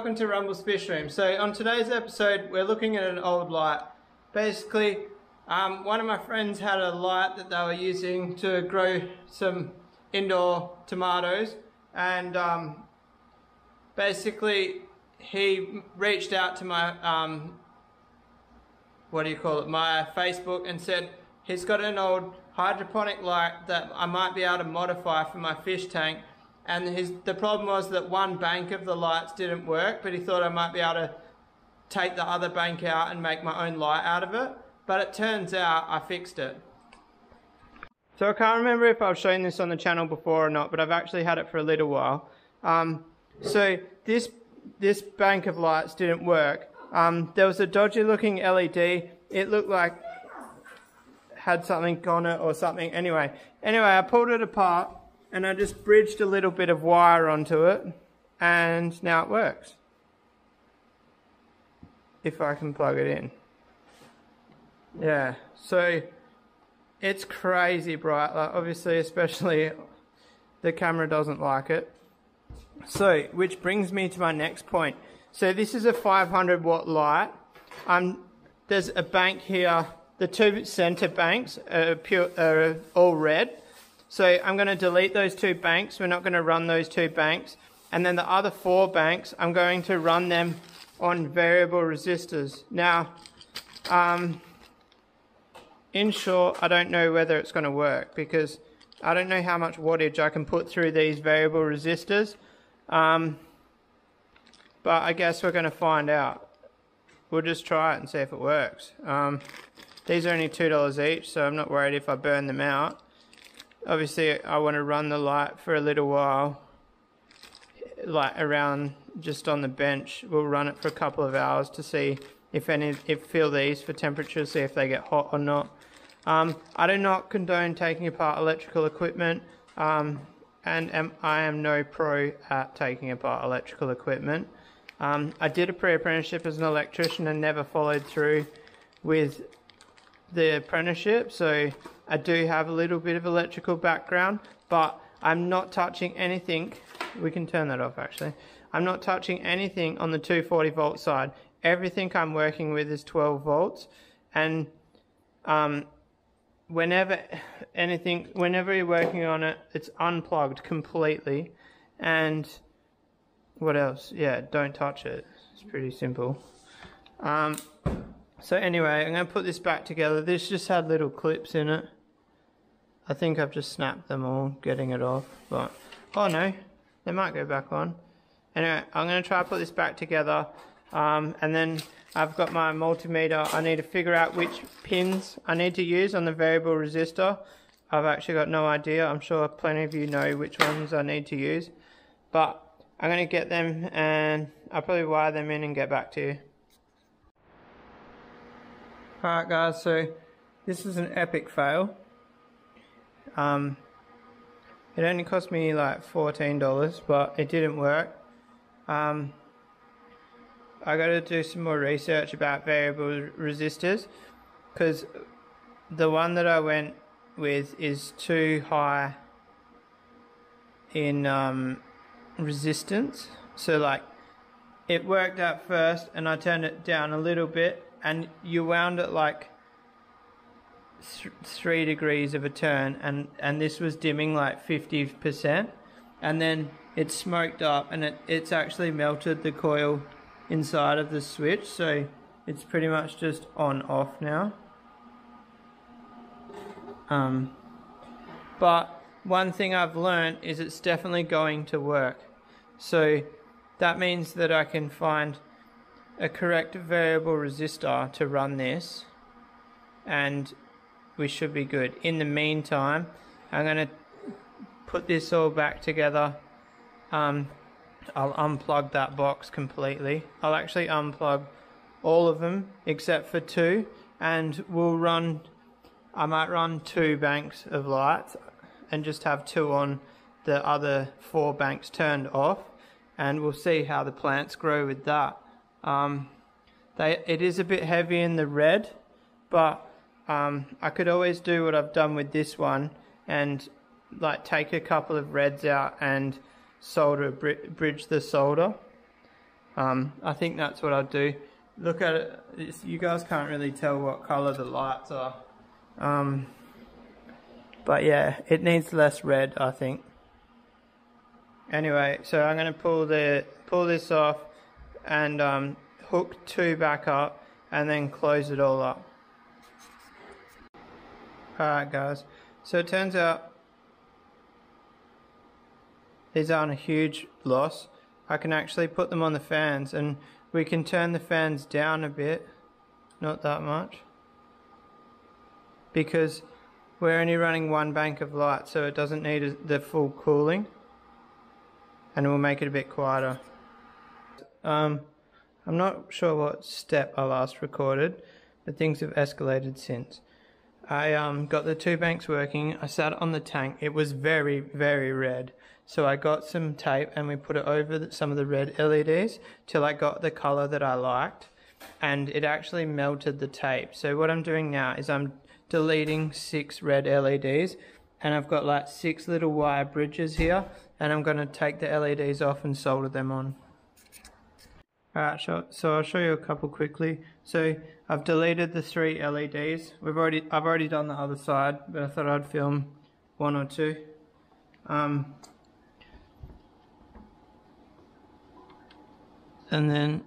Welcome to Rumball's Fish Room. So on today's episode we're looking at an old light. Basically, um, one of my friends had a light that they were using to grow some indoor tomatoes and um, basically he reached out to my, um, what do you call it, my Facebook and said he's got an old hydroponic light that I might be able to modify for my fish tank and his, the problem was that one bank of the lights didn't work, but he thought I might be able to take the other bank out and make my own light out of it. But it turns out I fixed it. So I can't remember if I've shown this on the channel before or not, but I've actually had it for a little while. Um, so this this bank of lights didn't work. Um, there was a dodgy looking LED. It looked like had something on it or something. Anyway, anyway, I pulled it apart and I just bridged a little bit of wire onto it and now it works. If I can plug it in. Yeah so it's crazy bright like obviously especially the camera doesn't like it. So which brings me to my next point. So this is a 500 watt light. Um, there's a bank here. The two center banks are, pure, are all red so I'm going to delete those two banks. We're not going to run those two banks. And then the other four banks, I'm going to run them on variable resistors. Now, um, in short, I don't know whether it's going to work because I don't know how much wattage I can put through these variable resistors. Um, but I guess we're going to find out. We'll just try it and see if it works. Um, these are only $2 each, so I'm not worried if I burn them out obviously I want to run the light for a little while like around just on the bench. We'll run it for a couple of hours to see if any if feel these for temperature see if they get hot or not. Um, I do not condone taking apart electrical equipment um, and am, I am no pro at taking apart electrical equipment. Um, I did a pre-apprenticeship as an electrician and never followed through with the apprenticeship so I do have a little bit of electrical background, but I'm not touching anything. We can turn that off actually. I'm not touching anything on the 240 volt side. Everything I'm working with is 12 volts and um, whenever anything, whenever you're working on it, it's unplugged completely. And what else? Yeah, don't touch it. It's pretty simple. Um, so anyway, I'm going to put this back together. This just had little clips in it. I think I've just snapped them all, getting it off, but, oh no, they might go back on. Anyway, I'm going to try to put this back together, um, and then I've got my multimeter. I need to figure out which pins I need to use on the variable resistor. I've actually got no idea. I'm sure plenty of you know which ones I need to use. But I'm going to get them and I'll probably wire them in and get back to you. Alright guys, so this is an epic fail. Um, it only cost me like $14, but it didn't work. Um, I got to do some more research about variable resistors because the one that I went with is too high in um, resistance. So like it worked out first and I turned it down a little bit and you wound it like three degrees of a turn and and this was dimming like 50% and then it smoked up and it, it's actually melted the coil inside of the switch so it's pretty much just on off now. Um, but one thing I've learned is it's definitely going to work. So that means that I can find a correct variable resistor to run this and we should be good. In the meantime, I'm going to put this all back together. Um, I'll unplug that box completely. I'll actually unplug all of them except for two and we'll run, I might run two banks of lights and just have two on the other four banks turned off and we'll see how the plants grow with that. Um, they, it is a bit heavy in the red but um, I could always do what I've done with this one and like take a couple of reds out and solder bridge the solder Um, I think that's what I'd do. Look at it, it's, you guys can't really tell what colour the lights are. Um, but yeah, it needs less red, I think. Anyway, so I'm going to pull the pull this off and um, hook two back up and then close it all up. Alright guys, so it turns out these aren't a huge loss. I can actually put them on the fans and we can turn the fans down a bit, not that much, because we're only running one bank of light so it doesn't need the full cooling and we'll make it a bit quieter. Um, I'm not sure what step I last recorded, but things have escalated since. I um, got the two banks working. I sat on the tank. It was very, very red. So I got some tape and we put it over some of the red LEDs till I got the color that I liked. And it actually melted the tape. So what I'm doing now is I'm deleting six red LEDs and I've got like six little wire bridges here and I'm going to take the LEDs off and solder them on. Alright, so I'll show you a couple quickly. So I've deleted the three LEDs. We've already I've already done the other side, but I thought I'd film one or two. Um, and then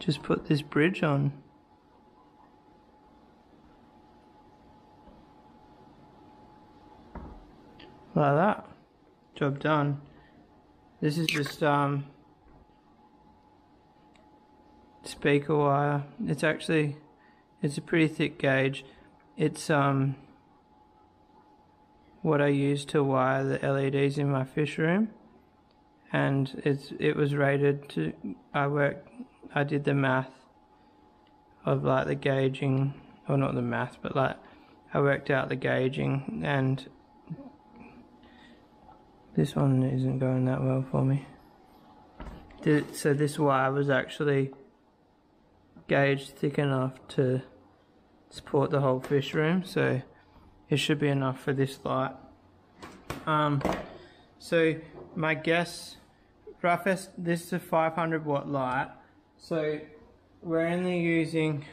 just put this bridge on. Like that. Job done. This is just um, speaker wire. It's actually, it's a pretty thick gauge. It's um, what I use to wire the LEDs in my fish room. And it's it was rated to, I worked, I did the math of like the gauging, or not the math, but like I worked out the gauging and this one isn't going that well for me. So this wire was actually gauged thick enough to support the whole fish room, so it should be enough for this light. Um, so my guess, roughest, this is a 500 watt light, so we're only using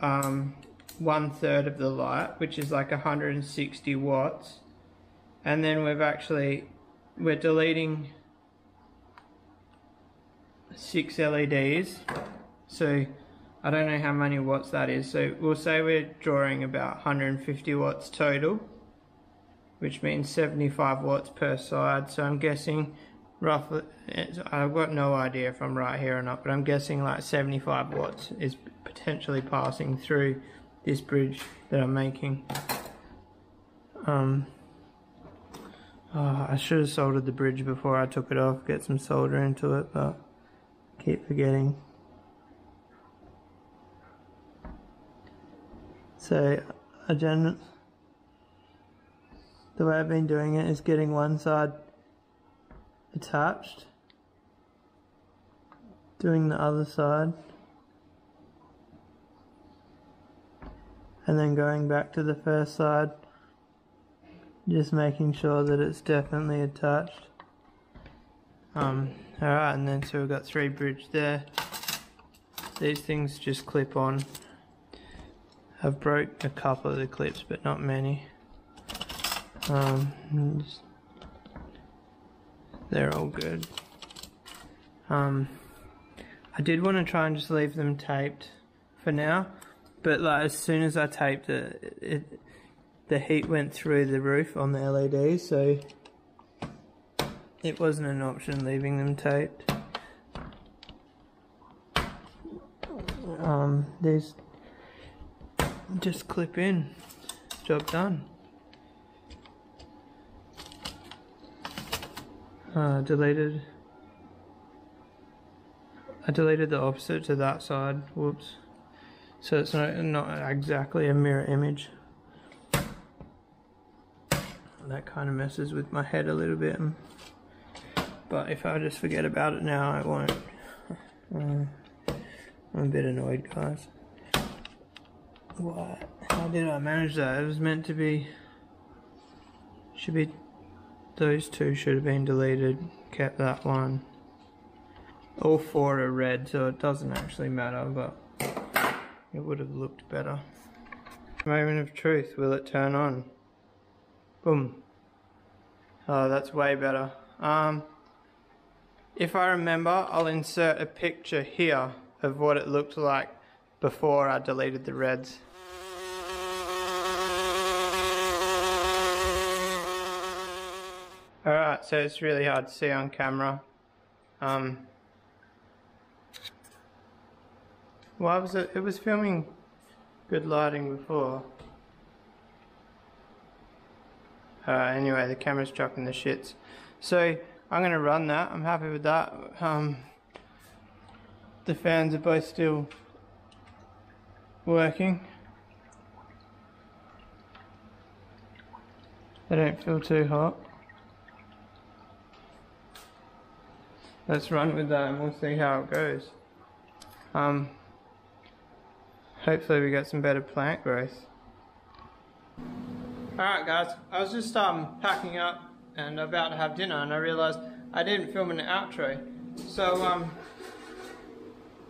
um, one third of the light, which is like 160 watts and then we've actually we're deleting six LEDs so I don't know how many watts that is. So we'll say we're drawing about 150 watts total which means 75 watts per side. So I'm guessing roughly I've got no idea if I'm right here or not but I'm guessing like 75 watts is potentially passing through this bridge that I'm making. Um, Oh, I should have soldered the bridge before I took it off, get some solder into it, but keep forgetting. So, again, the way I've been doing it is getting one side attached, doing the other side, and then going back to the first side just making sure that it's definitely attached. Um, alright, and then so we've got three bridge there. These things just clip on. I've broke a couple of the clips, but not many. Um, they're all good. Um, I did want to try and just leave them taped for now, but like as soon as I taped it, it the heat went through the roof on the LEDs, so it wasn't an option leaving them taped. Um, these just clip in, job done. Uh, deleted. I deleted the opposite to that side. Whoops. So it's not not exactly a mirror image that kind of messes with my head a little bit. But if I just forget about it now, it won't. I'm a bit annoyed, guys. What? How did I manage that? It was meant to be. Should be those two should have been deleted. Kept that one. All four are red, so it doesn't actually matter, but it would have looked better. Moment of truth, will it turn on? Boom. Oh, that's way better. Um, if I remember, I'll insert a picture here of what it looked like before I deleted the reds. Alright, so it's really hard to see on camera. Um, why was it? It was filming good lighting before. Uh, anyway, the camera's chucking the shits. So, I'm going to run that. I'm happy with that. Um, the fans are both still working. They don't feel too hot. let's run with that and we'll see how it goes. Um, hopefully we get some better plant growth. Alright guys, I was just um, packing up and about to have dinner and I realised I didn't film an outro. So um,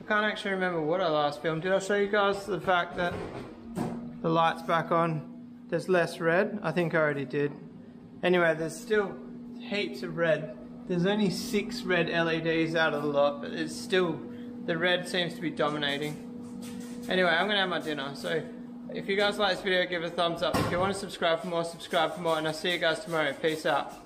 I can't actually remember what I last filmed. Did I show you guys the fact that the light's back on? There's less red? I think I already did. Anyway, there's still heaps of red there's only six red LEDs out of the lot, but it's still, the red seems to be dominating. Anyway, I'm gonna have my dinner, so if you guys like this video, give it a thumbs up. If you want to subscribe for more, subscribe for more, and I'll see you guys tomorrow. Peace out.